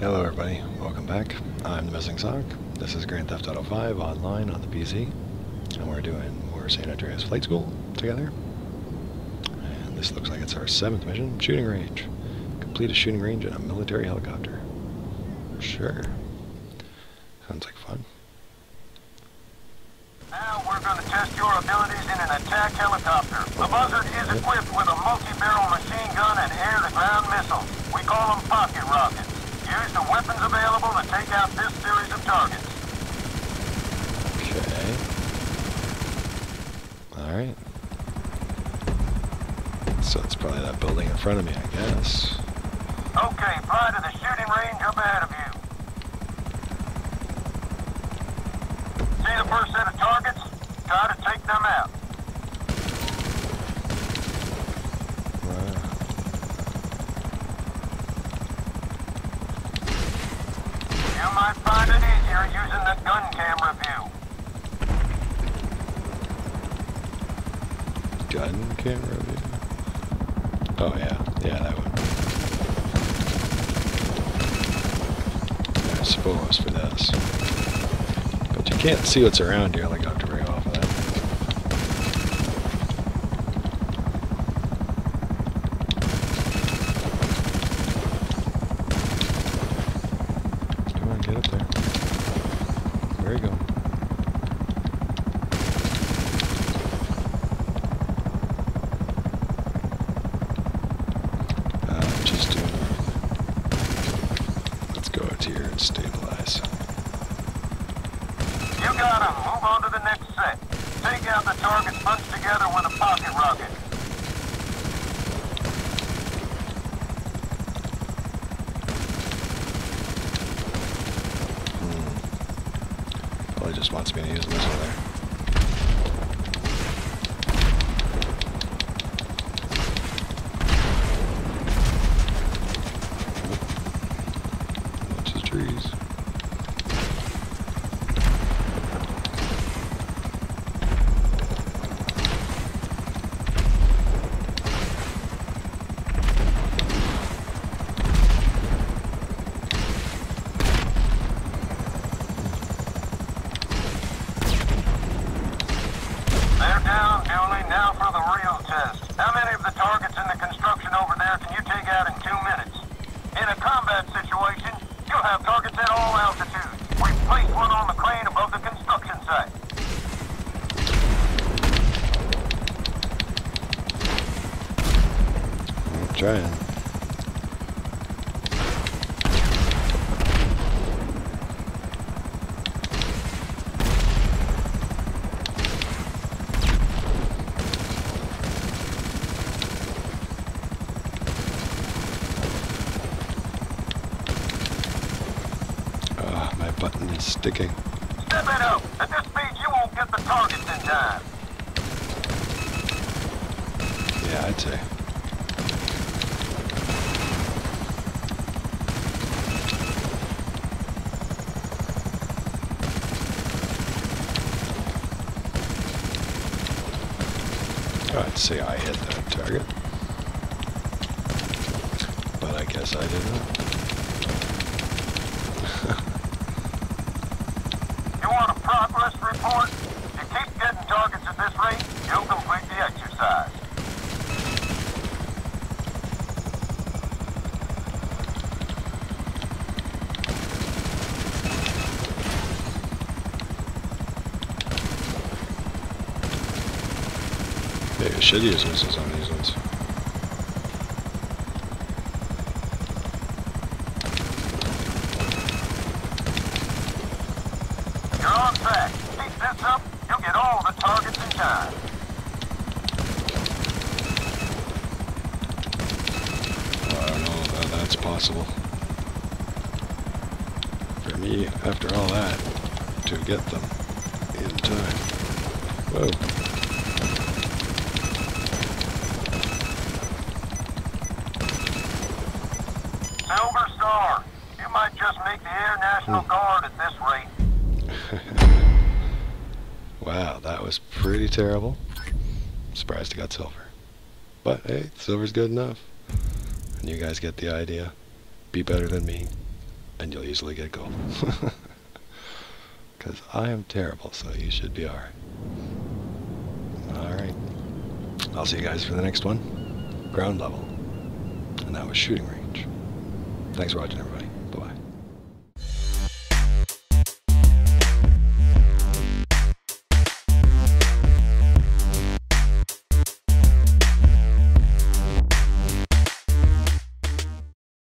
welcome back. I'm the Missing Sock. This is Grand Theft Auto 5 online on the PC. And we're doing more San Andreas Flight School together. And this looks like it's our seventh mission, shooting range. Complete a shooting range in a military helicopter. Sure. Sounds like fun. Now we're going to test your abilities in an attack helicopter. The Buzzard is equipped with a multi-barrel machine gun and air-to-ground missiles. We call them pocket rockets. Use the weapons available to take out this series of targets. Okay. Alright. So it's probably that building in front of me, I guess. Okay, fly to the shooting range up ahead of you. See the first set of targets? Try to take them out. Wow. You might gun camera view. Gun camera view. Oh yeah, yeah, that one. I suppose for this. But you can't see what's around helicopter very off of that. Come on, get up there. Where are you going? Uh, just doing. Let's go out here and stabilize. You got 'em. Move on to the next set. Take out the targets bunched together with a pocket rocket. Probably just wants me to use missile there. Bunch of trees. They're down, Julie. Now for the real test. How many of the targets in the construction over there can you take out in two minutes? In a combat you'll have targets at all altitudes. We've placed one on the crane above the construction site. I'm trying. Sticking. Step it up. At this speed, you won't get the targets in time. Yeah, I'd say. I'd say I hit that target. But I guess I didn't. Progress report? You keep getting targets at this rate, you'll complete the exercise. On these ones. You're on track. Keep this up, you'll get all the targets in time. Well, I don't know how that's possible. For me, after all that, to get them in time. Whoa. Silver Star, you might just make the Air National hmm. Guard at this rate. wow, that was pretty terrible. Surprised I got silver. But hey, silver's good enough. And you guys get the idea. Be better than me. and you'll easily get gold. Because I am terrible, so you should be alright. Alright. I'll see you guys for the next one. Ground level. And that was shooting range. Thanks for watching, everybody.